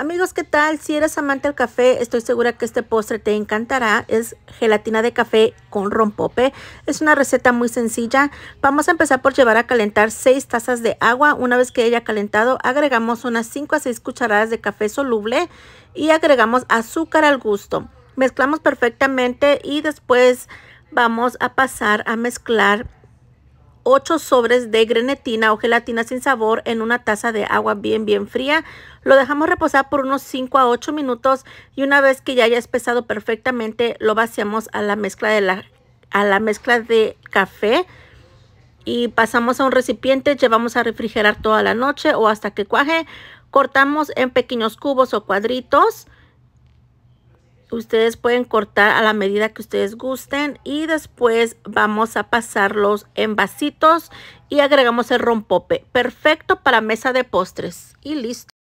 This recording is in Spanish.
Amigos, ¿qué tal? Si eres amante del café, estoy segura que este postre te encantará. Es gelatina de café con rompope. Es una receta muy sencilla. Vamos a empezar por llevar a calentar 6 tazas de agua. Una vez que haya calentado, agregamos unas 5 a 6 cucharadas de café soluble y agregamos azúcar al gusto. Mezclamos perfectamente y después vamos a pasar a mezclar 8 sobres de grenetina o gelatina sin sabor en una taza de agua bien bien fría. Lo dejamos reposar por unos 5 a 8 minutos y una vez que ya haya espesado perfectamente lo vaciamos a la mezcla de la a la mezcla de café y pasamos a un recipiente, llevamos a refrigerar toda la noche o hasta que cuaje. Cortamos en pequeños cubos o cuadritos ustedes pueden cortar a la medida que ustedes gusten y después vamos a pasarlos en vasitos y agregamos el rompope. Perfecto para mesa de postres y listo.